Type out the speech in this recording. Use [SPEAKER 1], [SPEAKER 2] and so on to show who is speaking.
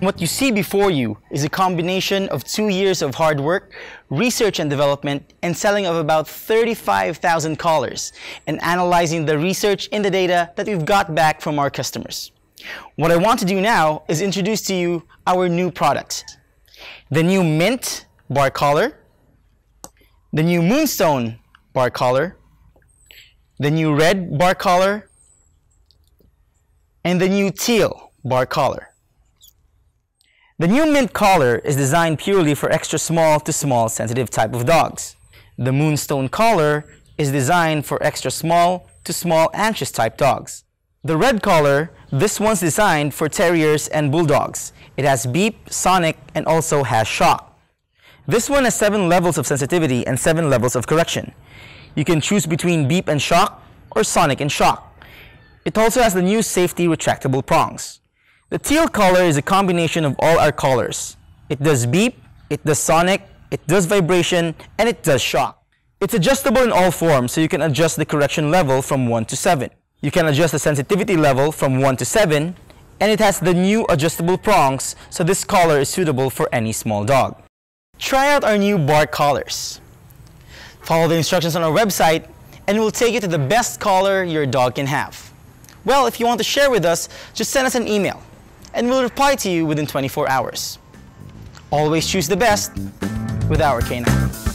[SPEAKER 1] What you see before you is a combination of two years of hard work, research and development, and selling of about 35,000 collars, and analyzing the research in the data that we've got back from our customers. What I want to do now is introduce to you our new products. The new Mint bark collar, the new Moonstone bark collar, the new Red bark collar, and the new Teal bark collar. The new Mint collar is designed purely for extra small to small sensitive type of dogs. The Moonstone collar is designed for extra small to small anxious type dogs. The red collar, this one's designed for terriers and bulldogs. It has beep, sonic, and also has shock. This one has 7 levels of sensitivity and 7 levels of correction. You can choose between beep and shock or sonic and shock. It also has the new safety retractable prongs. The teal color is a combination of all our colors. It does beep, it does sonic, it does vibration, and it does shock. It's adjustable in all forms, so you can adjust the correction level from 1 to 7. You can adjust the sensitivity level from 1 to 7, and it has the new adjustable prongs, so this collar is suitable for any small dog. Try out our new bark collars. Follow the instructions on our website, and we'll take you to the best collar your dog can have. Well, if you want to share with us, just send us an email, and we'll reply to you within 24 hours. Always choose the best with our K9.